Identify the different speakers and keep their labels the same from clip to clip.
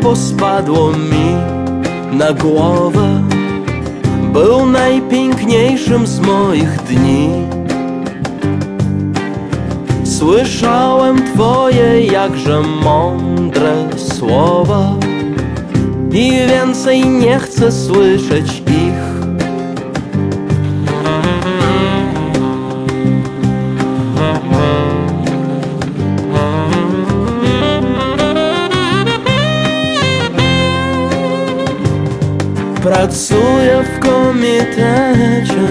Speaker 1: niebo spadło mi na głowę. Był najpiękniejszym z moich dni. Słyszałem twoje jakże mądre słowa. I więcej nie chcę słyszeć ich Pracuję w komitecie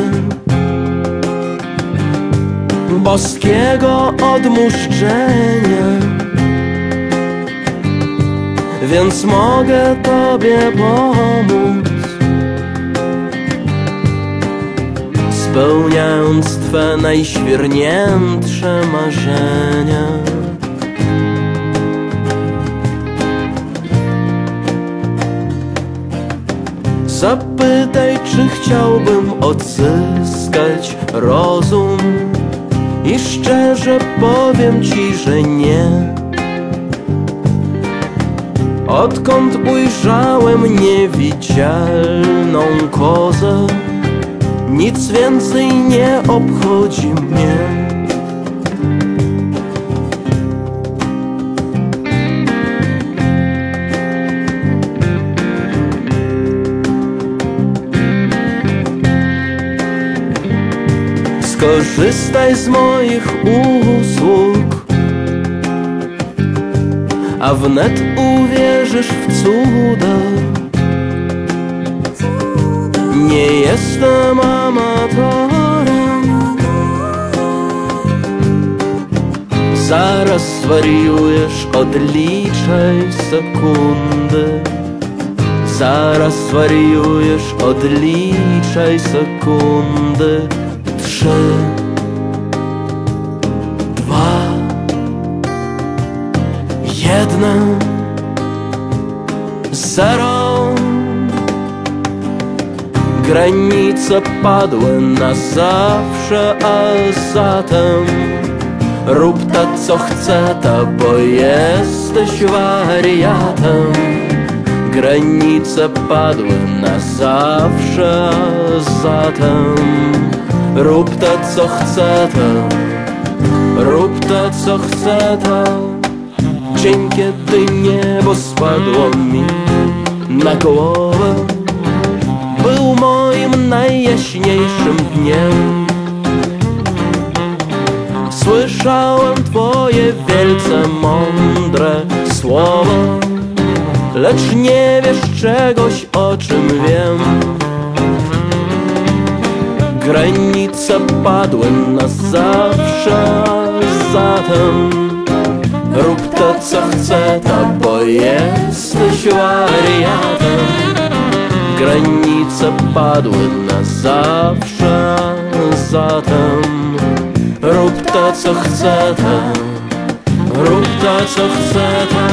Speaker 1: Boskiego odmuszczenia. Więc mogę Tobie pomóc Spełniając Twe najświerniętsze marzenia Zapytaj, czy chciałbym odzyskać rozum. I szczerze powiem ci, że nie. Odkąd ujrzałem niewidzialną kozę Nic więcej nie obchodzi mnie Skorzystaj z moich usług. A wnet uwierzysz w cuda. Nie jestem amatorem. Zaraz zwariujesz, odliczaj sekundy. Zaraz zwariujesz, odliczaj sekundy Trzy, dwa, jeden, zero. Granice padły na zawsze, a zatem rób to co chce ta, bo jesteś wariatem. Granice padły na zawsze, a zatem Rób to co chce to. Rób to co chce to. Dzień kiedy niebo spadło mi na głowę Był moim najjaśniejszym dniem. Słyszałem twoje wielce mądre słowa Lecz nie wiesz czegoś o czym wiem Granice padły na zawsze Zatem rób to co chce ta, bo jesteś wariatem. Granice padły na zawsze Zatem rób to co chce ta Rób to co chce ta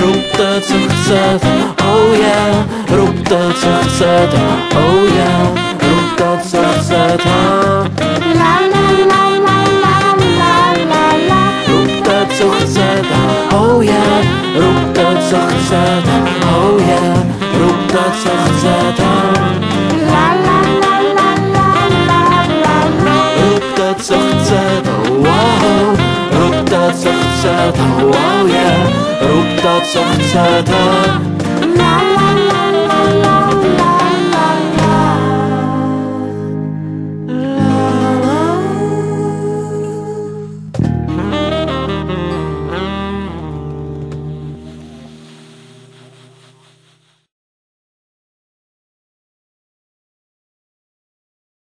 Speaker 1: Rób to co chce ta Oh yeah Rób to co chce ta Oh yeah co chce ta Oh yeah Rób to co chce ta
Speaker 2: La la la la la la la la.
Speaker 1: Rób to co chce ta Wow. Rób to co chce ta Wow yeah. Rób to co chce ta
Speaker 2: La